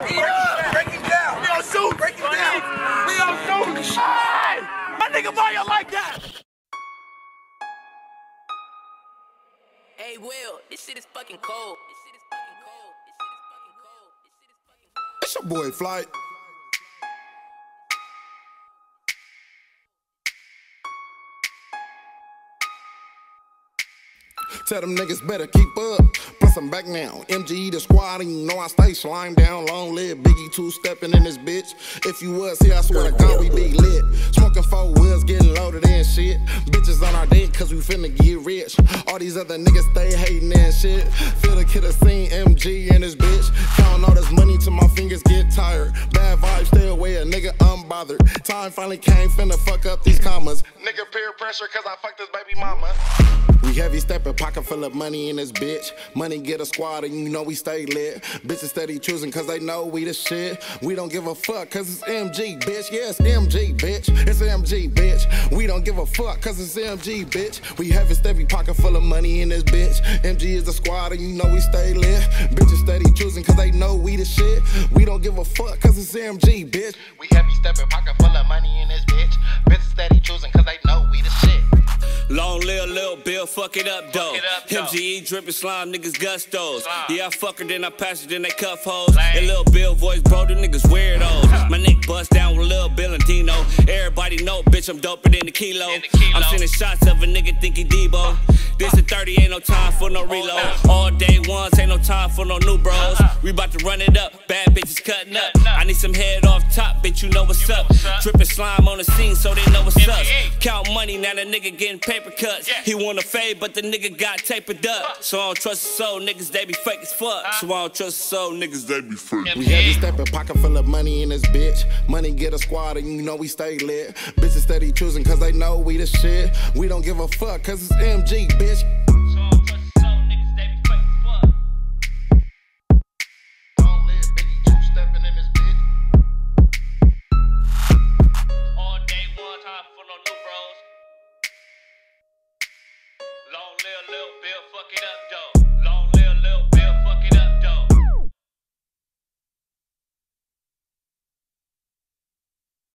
Break him down. We on shoot. Break him down. We on shoot. Hey! My nigga Mario like that. Hey, Will, this shit is fucking cold. This shit is fucking cold. This shit is fucking cold. This shit is fucking cold. It's your boy Flight. Tell them niggas better keep up. Plus I'm back now. MGE the squad, and you know I stay slime down. Long live Biggie two stepping in this bitch. If you was here, I swear to God we be lit. Smoking four wheels, getting loaded and shit. Bitches on our dick cause we finna get rich. All these other niggas stay hating and shit. Feel the kid seen MG in this bitch. Counting all this money till my fingers get tired. Bad vibes, stay away, a nigga unbothered. Time finally came, finna fuck up these commas. Nigga peer pressure cause I fucked this baby mama. Heavy stepping, pocket full of money in this bitch. Money get a squad and you know we stay lit. Bitches steady choosing cause they know we the shit. We don't give a fuck cause it's MG, bitch. Yeah, it's MG, bitch. It's MG, bitch. We don't give a fuck cause it's MG, bitch. We heavy steady, pocket full of money in this bitch. MG is the squad and you know we stay lit. Bitches steady choosing cause they know we the shit. We don't give a fuck cause it's MG, bitch. We heavy stepping, pocket full of money in this bitch. Bitches steady choosing cause they know we the shit. Long live Lil Bill, fuck it up though. it up, though. MGE dripping slime, niggas gustos. Yeah, I fuck her, then I pass her, then they cuff hoes. And Lil Bill voice, bro, the niggas weirdos. My neck bust down with Lil Bill and Dino. Everybody know, bitch, I'm doper than the kilo. The kilo. I'm sending shots of a nigga think he Debo. This a 30, ain't no time for no reload. All day ones, ain't no time for no new bros. Uh-huh. We about to run it up, bad bitches cutting up. I need some head off top, bitch, you know what's up. Dripping slime on the scene so they know what's up. MGE. Count money, now the nigga getting paper cuts. Yeah. He want to fade, but the nigga got tapered up. So I don't trust his soul, niggas, they be fake as fuck. So I don't trust his soul, niggas, they be fake. We heavy stepping, pocket full of money in this bitch. Money get a squad and you know we stay lit. Bitches steady choosing cause they know we the shit. We don't give a fuck cause it's MG, bitch. Lil Bill, fuck it up, though.